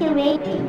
activating.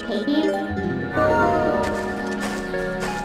Take it.